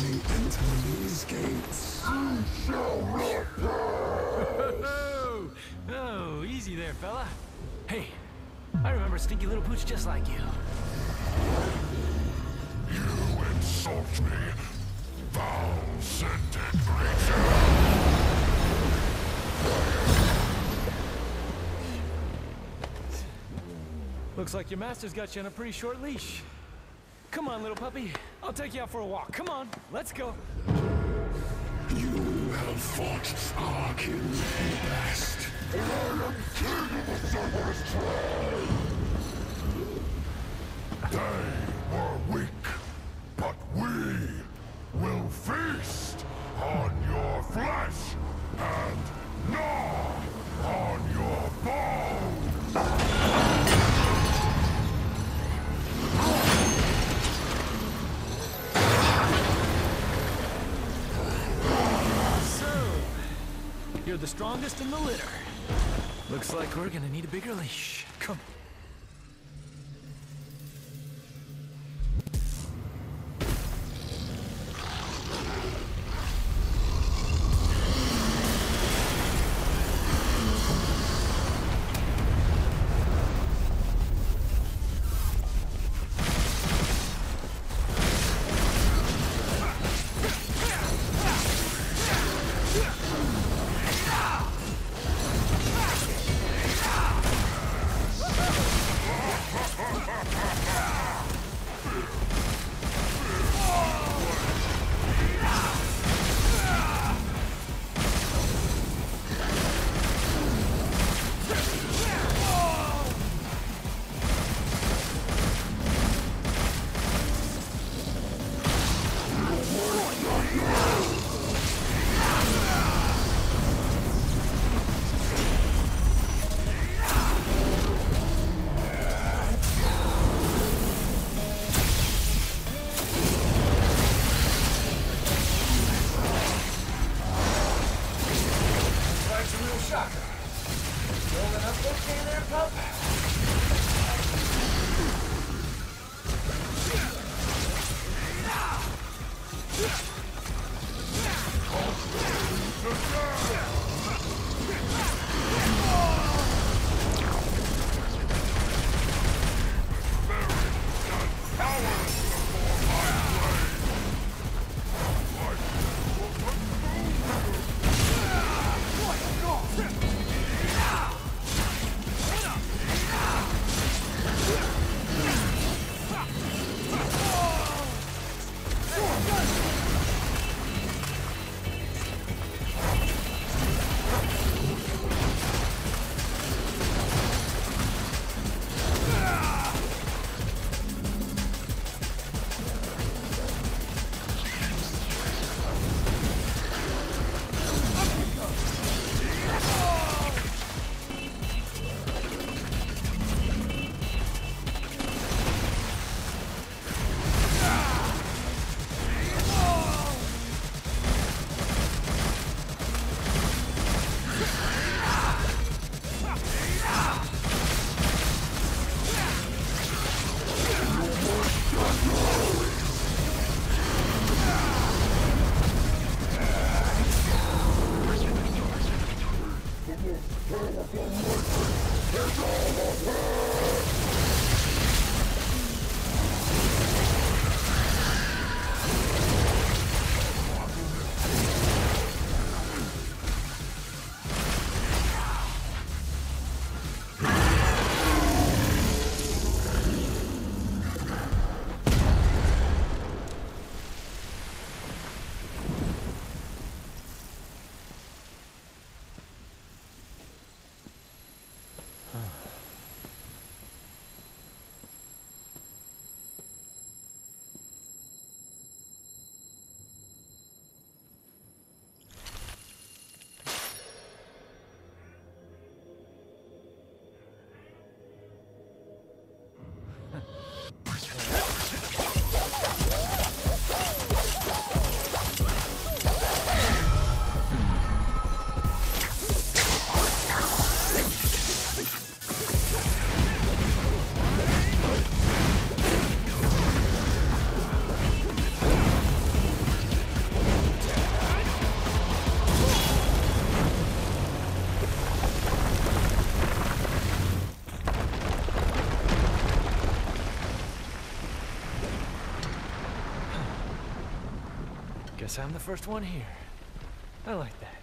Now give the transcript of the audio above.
safely enter these gates, you shall not Oh, oh, easy there, fella. Hey, I remember stinky little pooch just like you. You insult me, foul-scented creature! Looks like your master's got you on a pretty short leash. Come on, little puppy. I'll take you out for a walk. Come on, let's go. You have fought the best, and I am king of the Cerberus tribe! They were weak, you're the strongest in the litter. Looks like we're gonna need a bigger leash. Come. Guess I'm the first one here. I like that.